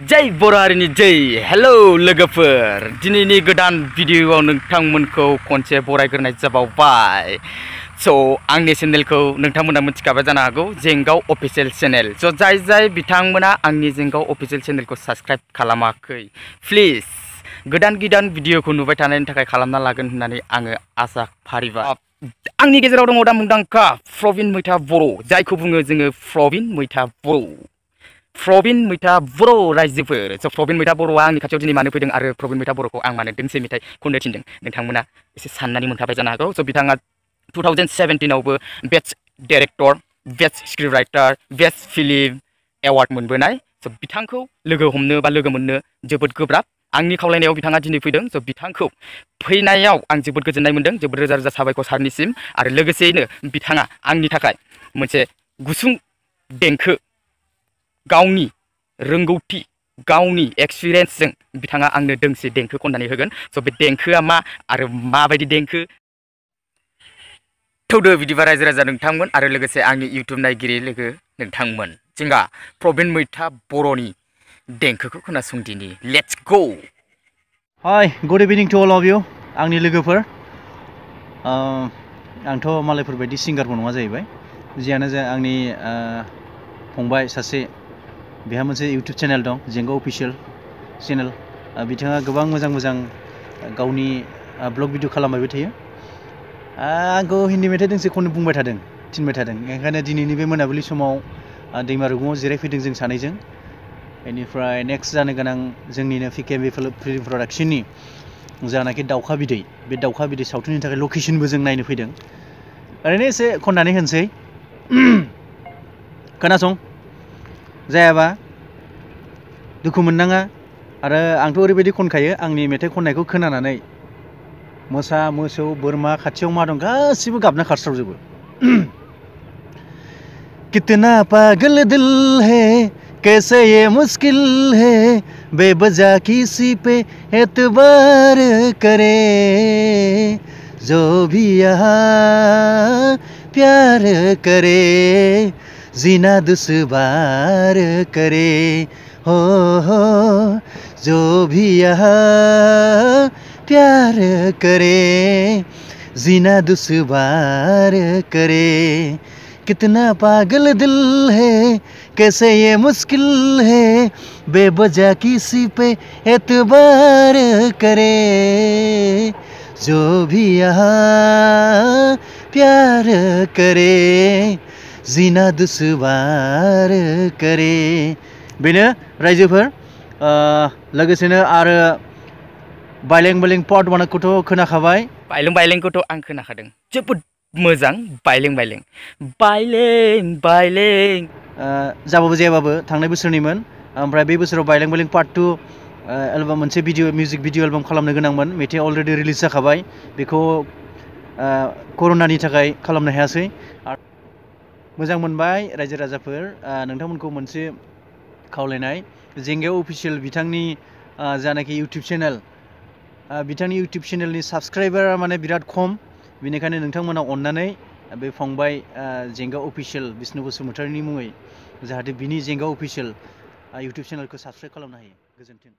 जै बर' हारिनि जै हेलौ लोगोफोर दिनैनि गोदान भिडिअआव नोंथांमोनखौ खनसे बरायग्रोनाय जाबावबाय। स' आंनि चेनेलखौ नोंथांमोना मिथिखाबाय जानो हागौ जेंगाव अफिसियेल चेनेल। स' जाय जाय बिथांमोना आंनि जेंगाव अफिसियेल चेनेलखौ साबस्क्राइब खालामाखै प्लिज गोदान गोदान भिडिअखौ नुबाय थानायनि थाखाय खालामना लागोन होननानै आङो आसा फारिबाय। आंनि गेजेराव दङ दा मुंदांखा प्रबिन मैथा बर' जायखौ बुङो जोङो प्रबिन मैथा बर' प्रबिन मैथा बर' रायजोफोर स' प्रबिन मैथा बर'आ आंनि खाथियाव दिनै मानो फैदों आरो प्रबिन मैथा बर'खौ आं मानो दोंसे मेथाइ खननो थिनदों नोंथांमोना एसे साननानै मोनखाबाय जानो हागौ स' बिथाङा two thousand सेभेन्टिनावबो best director best script writer best film award मोनबोनाय स' बिथांखौ लोगो हमनो बा लोगो मोननो जोबोद गोब्राब आंनि खावलायनायाव बिथाङा दिनै फैदों स' बिथांखौ फैनायाव आं जोबोद गोजोननाय मोन्दों जोबोद रोजा रोजा साबायखर सारनिसिम आरो लोगोसेयैनो बिथाङा आंनि थाखाय मोनसे गुसुं देंखो गावनि रोंगौथि गावनि एक्सपिरियेन्सजों बिथाङा आंनो दोंसे देंखो खननानै होगोन स' बे देंखोआ मा आरो माबायदि देंखो थौदो बिदिबा रायजो राजा नोंथांमोन आरो लोगोसे आंनि इउटुब नायगिरि लोगो नोंथांमोन जोंहा प्रबिन मैथा बर'नि देंखोखौ खोनासंदिनि let's go hi good evening to all of you आंनि लोगोफोर ओ, आंथ' मालायफोरबायदि सिंगारबो नङा जाहैबाय जियानो जा आंनि ओ, फंबाय सासे बेहा मोनसे इउटुब चेनेल दं जेंगा अफिसियेल चेनेल बिथाङा गोबां मोजां मोजां गावनि ब्लग भिडिअ खालामबायबो थायो। आंखौ हिंदी मेथाइ दोंसे खननो बुंबाय थादों, थिनबाय थादों। ओंखायनो दिनैनि बे मोनाबिलि समाव दैमा रुगुङाव जिरायफैदों जों सानैजों। बेनिफ्राय नेक्स्ट जानो गोनां जोंनिनो पिकेबि फ़िल्म प्रडाक्सननि जानाखि दाउखा बिदै, बे दाउखा बिदै सावथुननि थाखाय लकेसनबो जों नायनो फैदों। ओरैनो एसे खननानै होनोसै। खोनासं। जायाबा? दुखु मोननाङा? आरो आंथ' ओरैबायदि खनखायो, आंनि मेथाइ खननायखौ खोनानानै। मोसा, मोसौ, बोरमा, खाथियाव मा दं गासिबो गाबना खारस्रावजोबो। कितना पागल दिल है, कैसे ये मुश्किल है बेवजह किसी पे एतबार करे। जो भी यहाँ प्यार करे जीना दुश्वार करे। हो हो, जो भी यहाँ प्यार करे। जीना दुश्वार करे। कितना पागल दिल है, कैसे ये मुश्किल है। बेबजा किसी पे एतबार करे। जो भी यहाँ प्यार करे। जीना दुश्वार करे बेनो रायजोफोर ओ, लोगोसेनो आरो बाइलें बाइलें पट वानखौथ' खोनाखाबाय बायलें बायलेंखौथ' आं खोनाखादों जोबोद मोजां बायलें बायलें बायलें बायलें ओ, जाबाबो जायाबाबो थांनाय बोसोरनिमोन ओमफ्राय बे बोसोराव बायलें बायलें पार्ट टु एलबाम मोनसे भिडिअ मिउजिक भिडिअ एलबाम खालामनो गोनांमोन मेथाइआ अलरेडि रिलिज जाखाबाय बेखौ ओ, कर'नानि थाखाय खालामनो हायासै आरो मोजां मोनबाय रायजो राजाफोर। नोंथांमोनखौ मोनसे खावलायनाय। जेंगायाव अफिसियेल बिथांनि जानाखि इउटुब चेनेल बिथांनि इउटुब चेनेलनि साबस्क्राइबारा माने बिराद खम। बेनिखायनो नोंथांमोना अननानै बे फंबाय जेंगा अफिसियेल बिष्णु बसुमतारिनि मुङै जाहाथे बिनि जेंगा अफिसियेल इउटुब चेनेलखौ साबस्क्राइब खालामनो हायो। गोजोन्थों।